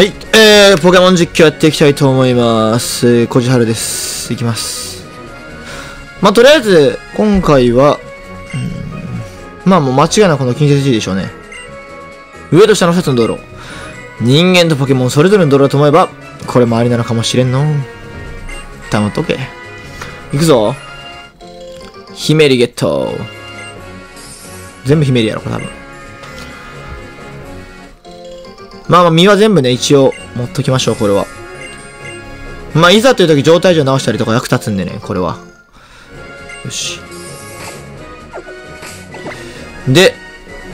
はい、えー、ポケモン実況やっていきたいと思います。えー、こじはるです。いきます。まあ、とりあえず、今回は、うんまあもう間違いなくこの近接 G でしょうね。上と下の2つの道路。人間とポケモンそれぞれの道路だと思えば、これもありなのかもしれんの。黙っとけ。いくぞ。ヒメリゲット。全部ヒメリやろ、これ多分。まあまあ、身は全部ね、一応持っときましょう、これは。まあ、いざという時状態上直したりとか役立つんでね、これは。よし。で、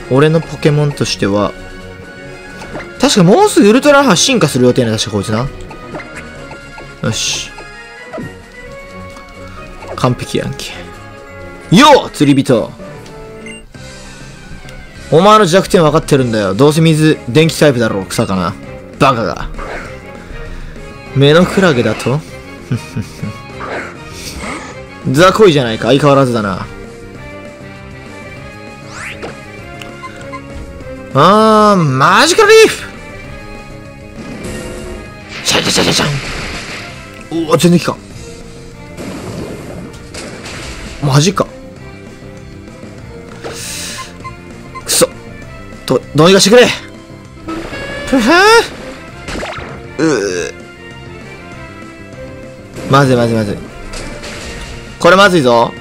俺のポケモンとしては、確かもうすぐウルトラハ進化する予定な、確かこいつな。よし。完璧やんけ。よっ釣り人お前の弱点分かってるんだよ。どうせ水、電気タイプだろう、草かな。バカが。目のクラゲだと？ザコイじゃないか、相変わらずだな。あー、マジカルリーフシャシャシャシャシャンおお、全然効か。マジか。ど、うにかしてくれふふうまずいまずいまずい。これまずいぞ。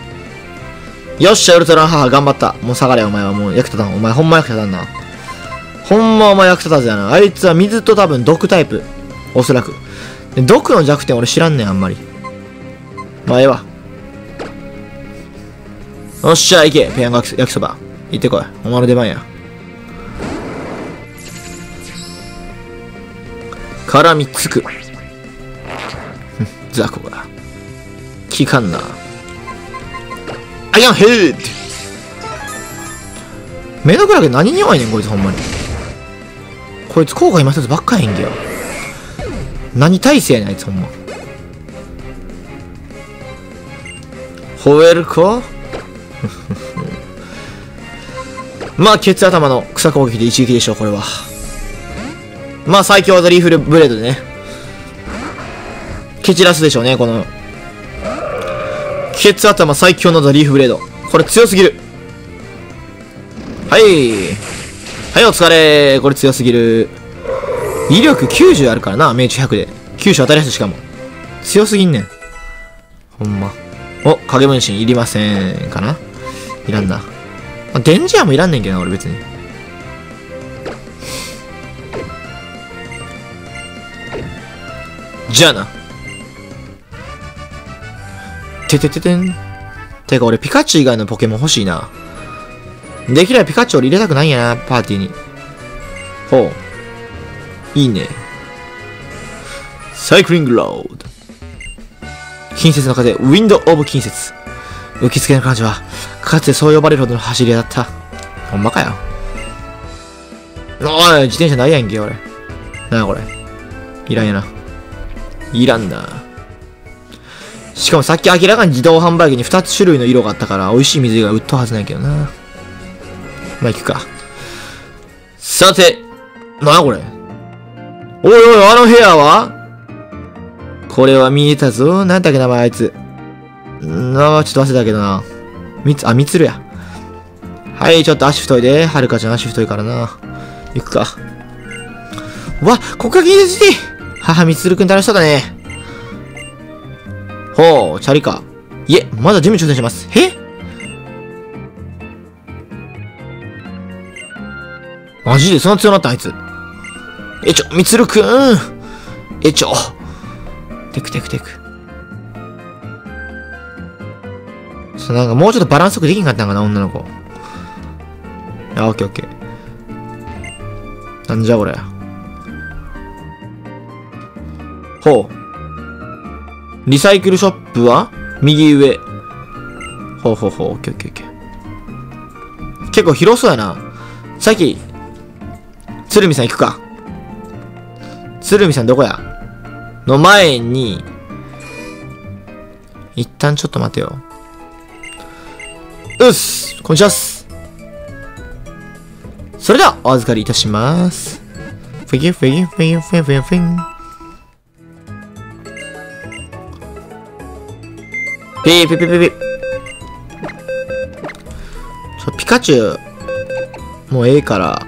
よっしゃ、ウルトラの母頑張った。もう下がれ、お前はもう役立たん。お前ほんま役立たんな。ほんまお前役立たずやな。あいつは水と多分毒タイプ。おそらく。毒の弱点俺知らんねん、あんまり。まあ、ええわ。よっしゃ、行け、ペヤング焼きそば。行ってこい。お前の出番や。絡みつく。雑魚が。効かんな。アイアンヘッド目のクラゲ何に弱いねん、こいつほんまに。こいつ効果今一つばっかやんけよ。何体勢やねん、あいつほんま。吠えるか？まあ、ケツ頭の草攻撃で一撃でしょう、これは。まあ、最強技リーフルブレードでね。蹴散らすでしょうね、この。ケツ頭最強のザリーフブレード。これ強すぎる。はい。はい、お疲れ。これ強すぎる。威力90あるからな、命中100で。90当たりやすいしかも。強すぎんねん。ほんま。お、影分身いりませんかないらんな。あデンジャーもいらんねんけどな、俺別に。じゃあな。ててててん。てか俺ピカチュウ以外のポケモン欲しいな。できればピカチュウ俺入れたくないんやな、パーティーに。ほう。いいね。サイクリングロード。近接の風、ウィンド・オブ近接。受付の彼女は、かつてそう呼ばれるほどの走り屋だった。ほんまかよ。おい、自転車ないやんけ、俺。なあ、これ。いらんやな。いらんな。しかもさっき明らかに自動販売機に2つ種類の色があったから、美味しい水が売っとはずないけどな。ま、行くか。さて、なあ、これ？おいおい、あの部屋は？これは見えたぞ。なんだっけ名前あいつ。んあちょっと忘れたけどな。みつ、あ、みつるや。はい、ちょっと足太いで。はるかちゃん足太いからな。行くか。わ、ここが近接して母みつるくん楽しそうだね。ほう、チャリか。いえ、まだ準備挑戦します。えマジでそんな強なったあいつ。えちょ、みつるくん。えちょ。テクテクテク。そうなんかもうちょっとバランスよくできんかったんかな、女の子。あ、オッケーオッケー。なんじゃこれ。ほう。リサイクルショップは？右上。ほうほうほう、オッケーオッケーオッケー。結構広そうやな。さっき、鶴見さん行くか。鶴見さんどこや？の前に、一旦ちょっと待てよ。うっすこんにちはっすそれでは、お預かりいたします。フィギュフィギュフィギュフィギュフィギュピーピーピーピーピー。ちょ、ピカチュウ、もうええから。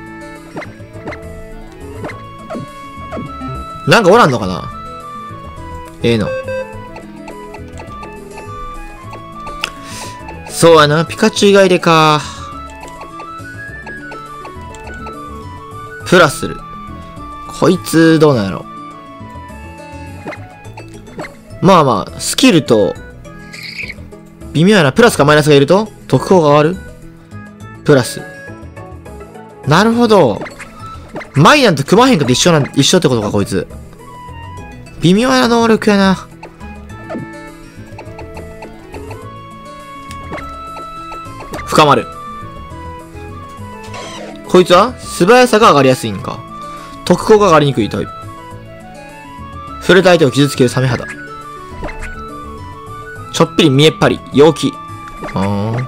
なんかおらんのかな？ええの。そうやな、ピカチュウ以外でか。プラスする。こいつ、どうなんやろ。まあまあ、スキルと、微妙な。プラスかマイナスがいると、特効が変わる？プラス。なるほど。マイナンと組まへんかと一緒なん、一緒ってことか、こいつ。微妙な能力やな。深まる。こいつは素早さが上がりやすいんか？特効が上がりにくいタイプ。触れた相手を傷つけるサメ肌。ちょっぴり見えっ張り、陽気。あー。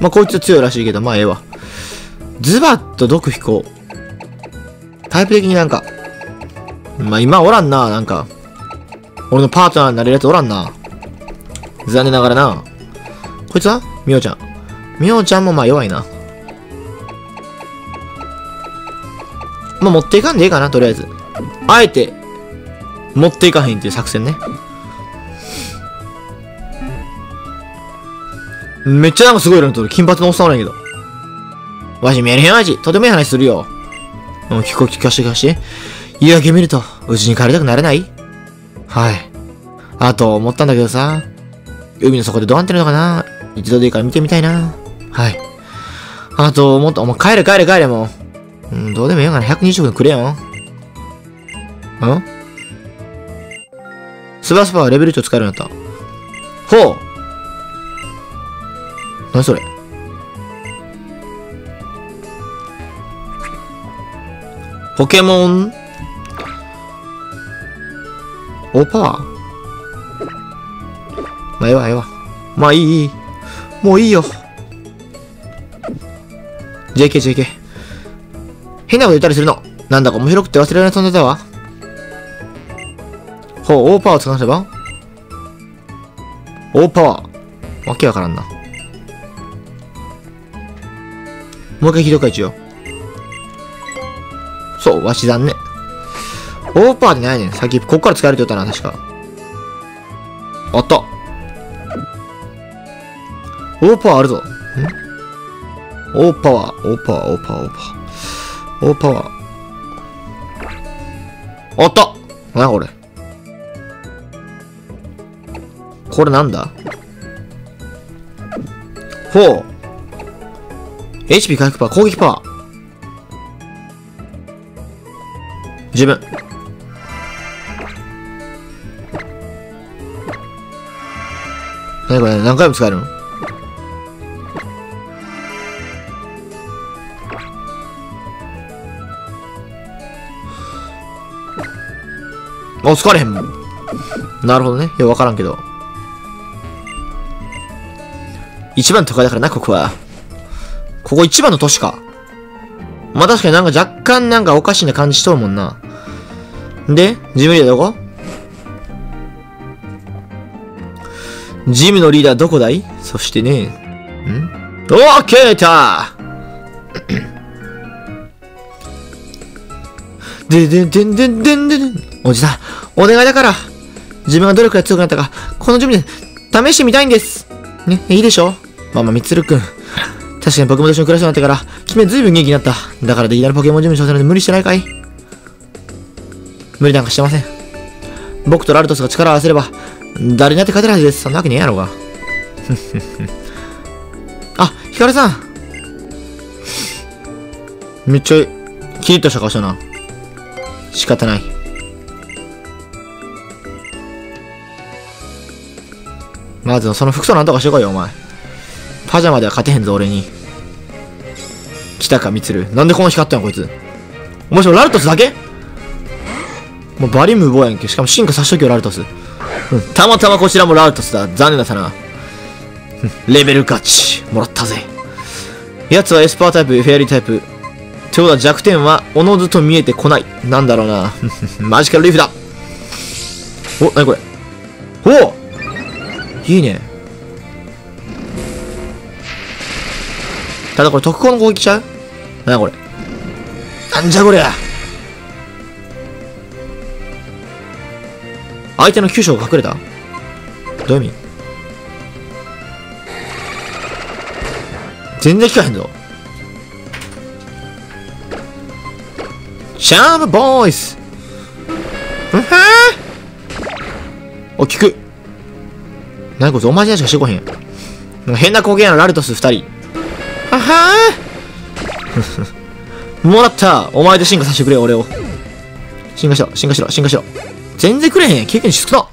まあ、こいつ強いらしいけど、まあ、ええわ。ズバッと毒飛行。タイプ的になんか、まあ、今おらんな、なんか。俺のパートナーになれるやつおらんな。残念ながらな。こいつは？みおちゃん。みおちゃんもまあ弱いな。まあ、持っていかんでええかな、とりあえず。あえて、持っていかへんっていう作戦ね。めっちゃなんかすごい色にとる。金髪のおっさんおらんけど。わし見えへんわし。とてもいい話するよ。うん、聞こ、聞かして聞かして。夕焼け見ると、うちに帰りたくなれないはい。あと、思ったんだけどさ。海の底でどうなってるのかな一度でいいから見てみたいな。はい。あと、もっと、お前帰れ帰れ帰れもう。うん、どうでもいいよから120分くれよ。ん？スバスバはレベル1使えるようになった。ほう何それポケモンオーパーまあ、ええわ、ええわ。まあ、いい、いい。もういいよ。JK、JK。変なこと言ったりするの。なんだか面白くて忘れられない存在だわ。ほう、オーパワーを使わせば？オーパワー。わけわからんな。もう一回ひどく一応。そう、わし残念。オーパーって何やねん。さっき、ここから使えるって言ったな、確か。あった。オーパーあるぞ。ん？オーパワー、オーパワー、オーパワー、オーパワー。オーパワー。あったなこれ？これなんだ？ほう。HP 回復パワー、攻撃パワー。十分。何これ？何回も使えるの？あ、疲れへんもん。なるほどね。いや、わからんけど。一番都会だからな、ここは。ここ一番の都市か。まあ、確かになんか若干なんかおかしいな感じしとるもんな。で、ジムリーダーどこ？ジムのリーダーどこだい？そしてね。ん？オーケーた でででんでででおじさん、お願いだから。自分がどれくらい強くなったか、このジムで試してみたいんです。ね、いいでしょ？ママみつるくん。確かにポケモンと一緒に暮らすようになってから、君は随分元気になった。だからできなるポケモンジムに挑戦なんて無理してないかい？無理なんかしてません。僕とラルトスが力を合わせれば、誰にだって勝てるはずです。そんなわけねえやろが。あ、ヒカルさん。めっちゃ、キリッとした顔したな。仕方ない。まずその服装なんとかしてこいよ、お前。パジャマでは勝てへんぞ、俺に。来たか、ミツル。なんでこの光ったんこいつ。お前しろラルトスだけ？もうバリ無謀やんけ。しかも進化させとけよ、ラルトス。たまたまこちらもラルトスだ。残念だったな。レベルガチ。もらったぜ。奴はエスパータイプ、フェアリータイプ。てことは弱点は、おのずと見えてこない。なんだろうな。マジカルリーフだお、なにこれ？おいいね。ただこれ特攻の攻撃ちゃうなこれなんじゃこりゃ相手の急所が隠れたどういう意味全然聞かへんぞ。シャームボーイスうんはーお、聞く。なにこいつおまじないしかしてこへん。なんか変な光景やな、ラルトス二人。ははー もらったお前で進化させてくれよ、俺を。進化しろ、進化しろ、進化しろ。全然くれへん。経験値少な。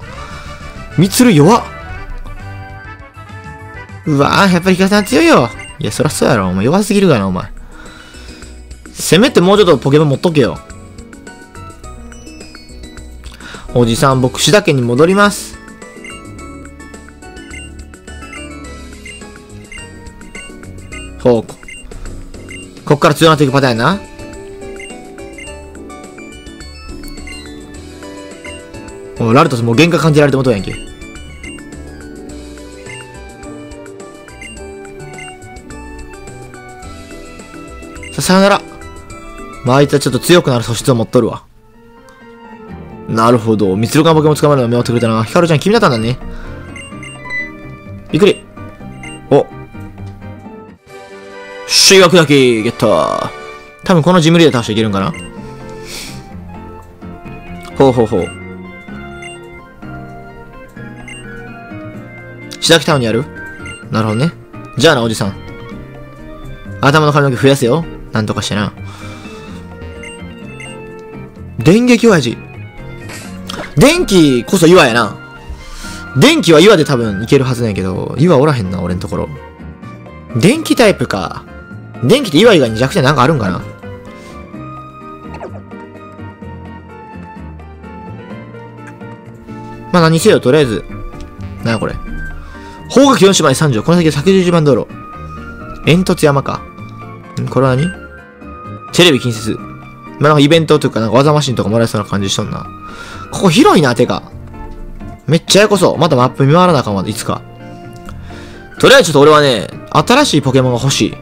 みつる弱。うわぁ、やっぱりヒカさん強いよ。いや、そりゃそうやろ。お前弱すぎるからな、お前。せめてもうちょっとポケモン持っとけよ。おじさん、僕、シダ家に戻ります。ほうこ。こっから強くなっていくパターンやな。おいラルトスもう限界感じられてもとやんけ。さ、さよなら。まあ、あいつはちょっと強くなる素質を持っとるわ。なるほど。ミツルカンポケモン捕まるのを見守ってくれたな。ヒカルちゃん君だったんだね。びっくり。お。修学だけゲット多分このジムリーで倒していけるんかなほうほうほう。白木タウンにある？なるほどね。じゃあな、おじさん。頭の髪の毛増やせよ。なんとかしてな。電撃親父。電気こそ岩やな。電気は岩で多分いけるはずなんやけど、岩おらへんな、俺のところ。電気タイプか。電気って岩以外に弱点なんかあるんかな？まあ何せよ、とりあえず。なやこれ。方角4島に3条。この先は110番道路。煙突山か。んこれは何？テレビ近接。まあ、なんかイベントというか、なんか技マシンとかもらえそうな感じしとんな。ここ広いな、てか。めっちゃやこそ。またマップ見回らなあかんわ、いつか。とりあえずちょっと俺はね、新しいポケモンが欲しい。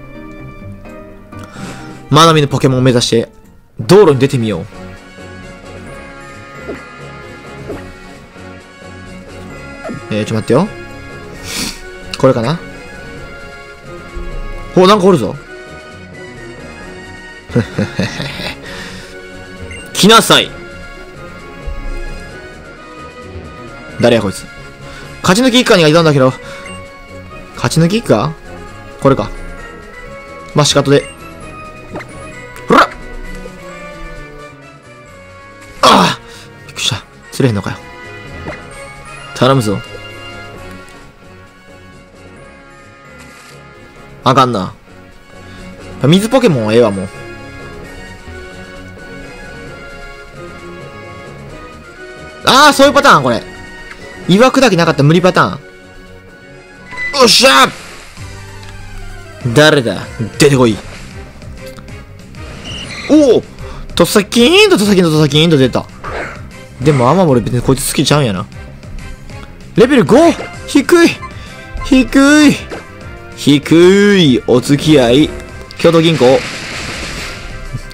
マナミのポケモンを目指して、道路に出てみよう。えー、ちょっと、待ってよ。これかな？お、なんかおるぞ。来なさい誰やこいつ？勝ち抜き一家にがいたんだけど、勝ち抜き一家？これか。まあ、仕方で。釣れへんのかよ。頼むぞ。あかんな。水ポケモンはええわ、もう。ああ、そういうパターン、これ。岩砕きなかった無理パターン。おっしゃ誰だ？出てこい。おおトサキーンとトサキーンとトサキーンと出た。でも、アマモル別にこいつ好きちゃうんやな。レベル 5! 低い低い低いお付き合い。京都銀行。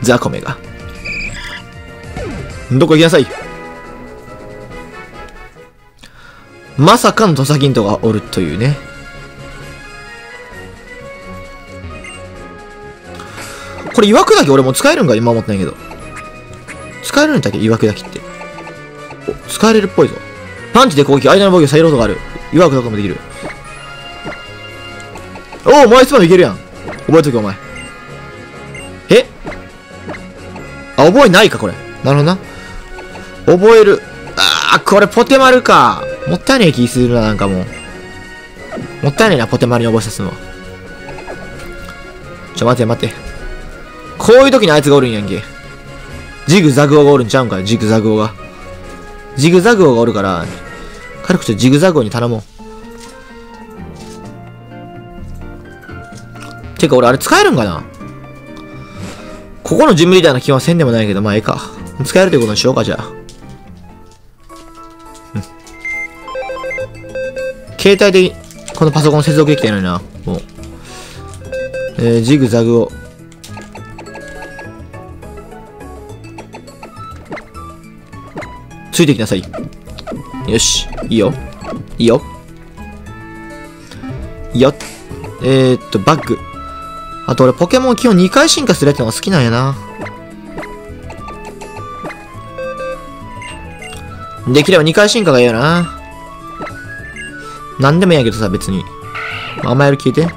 ザコメが。どこ行きなさい？まさかの土佐銀とがおるというね。これ、岩砕き俺も使えるんか今思ってないけど。使えるんだっけ？岩砕きって。お、使えれるっぽいぞ。パンチで攻撃、間の防御、再ロードがある。岩砕くもできる。おお、マイスパムいけるやん。覚えとけ、お前。え？あ、覚えないか、これ。なるほどな。覚える。あー、これポテマルか。もったいねえ気するな、なんかもう。もったいねえな、ポテマルに覚えさすのは。ちょ、待て待て。こういう時にあいつがおるんやんけ。ジグザグオがおるんちゃうんかジグザグオが。ジグザグオがおるから、軽くちょジグザグオに頼もう。てか俺あれ使えるんかな？ここのジムリーダーの基本はせんでもないけど、まあええか。使えるということにしようか、じゃあ。うん。携帯で、このパソコン接続できてないな。もう。えー、ジグザグを。ついてきなさい。よし。いいよ。いいよ。いいよ。えー、っと、バッグ。あと俺ポケモン基本2回進化するやつのが好きなんやな。できれば2回進化がいいよな。なんでもいいやけどさ、別に。甘える消えて。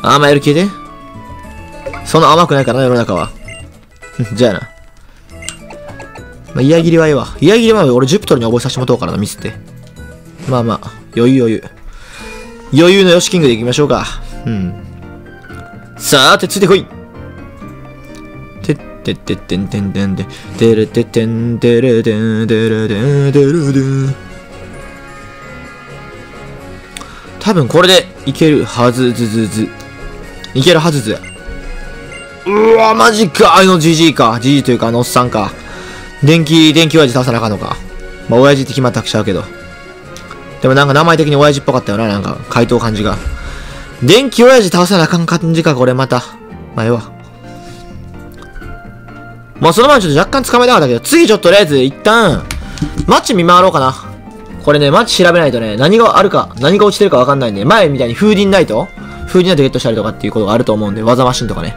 甘える消えて。そんな甘くないかな、世の中は。じゃあな。まあ、嫌切りはいいわ。嫌切りは俺ジュピトルに覚えさせてもらおうからな、ミスって。まあまあ、余裕余裕。余裕のヨシキングで行きましょうか。うん。さーて、ついてこいてってってってんてんてんてんてるててんてるてんてるてんてるてん多分これでいけるはずずずず。いけるはずず。うわ、マジか。あのじじいか。じじいというかあのおっさんか。電気、電気親父倒さなあかんのか。まあ、親父って決まったくちゃうけど。でもなんか名前的に親父っぽかったよな、なんか、回答感じが。電気親父倒さなあかん感じか、これまた。まあ、ええわ。まあ、その前ちょっと若干掴めたかったけど、次ちょっととりあえず一旦、マッチ見回ろうかな。これね、マッチ調べないとね、何があるか、何が落ちてるかわかんないんで、前みたいに風鈴ナイト風鈴ナイトゲットしたりとかっていうことがあると思うんで、技マシンとかね。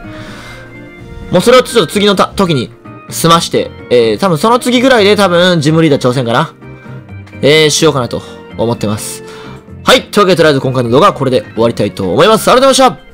もうそれをちょっと次のた時に済まして、えー、多分その次ぐらいで多分ジムリーダー挑戦かな。えー、しようかなと思ってます。はい。というわけでとりあえず今回の動画はこれで終わりたいと思います。ありがとうございました